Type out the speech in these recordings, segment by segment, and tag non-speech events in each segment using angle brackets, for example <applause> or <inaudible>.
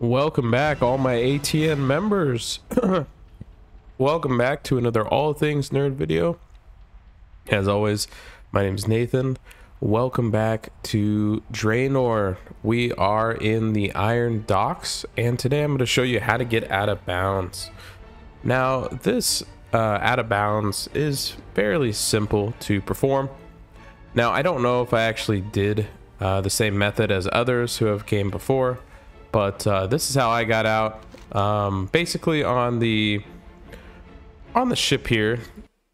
Welcome back, all my ATN members. <clears throat> Welcome back to another All Things Nerd video. As always, my name is Nathan. Welcome back to Draenor. We are in the Iron Docks, and today I'm going to show you how to get out of bounds. Now, this uh, out of bounds is fairly simple to perform. Now, I don't know if I actually did uh, the same method as others who have came before, but uh, this is how I got out. Um, basically, on the on the ship here,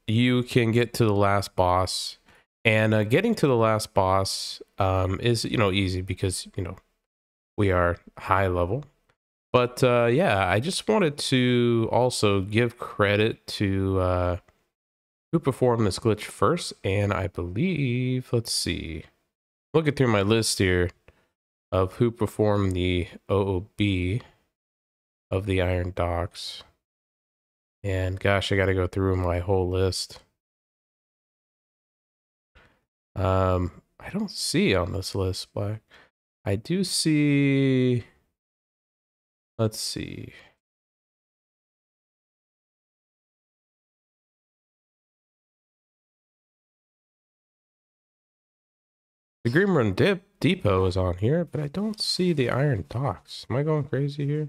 you can get to the last boss, and uh, getting to the last boss um, is you know easy because you know we are high level. But uh, yeah, I just wanted to also give credit to uh, who performed this glitch first, and I believe let's see, looking through my list here of who performed the OOB of the Iron Docks. And gosh, I got to go through my whole list. Um, I don't see on this list, but I do see. Let's see. The Grimrail Dip Depot is on here, but I don't see the Iron Docks. Am I going crazy here?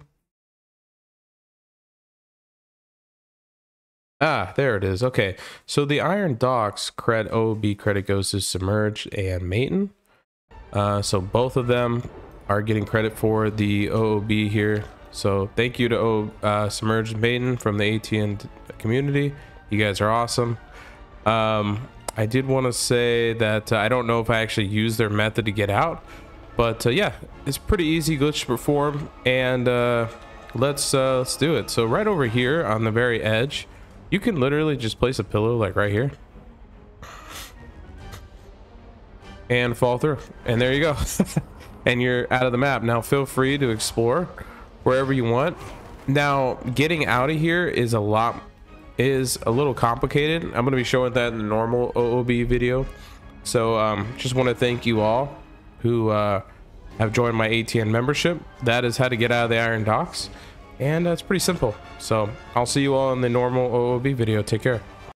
Ah, there it is. Okay, so the Iron Docks cred OB credit goes to Submerged and Mayton. Uh, so both of them are getting credit for the OOB here. So thank you to o, uh, Submerged Mayton from the ATN community. You guys are awesome. Um, I did want to say that uh, I don't know if I actually used their method to get out, but uh, yeah, it's pretty easy glitch to perform, and uh, let's uh, let's do it. So right over here on the very edge, you can literally just place a pillow like right here, and fall through, and there you go, <laughs> and you're out of the map. Now feel free to explore wherever you want. Now getting out of here is a lot is a little complicated. I'm going to be showing that in the normal OOB video. So um, just want to thank you all who uh, have joined my ATN membership. That is how to get out of the Iron Docks. And that's uh, pretty simple. So I'll see you all in the normal OOB video. Take care.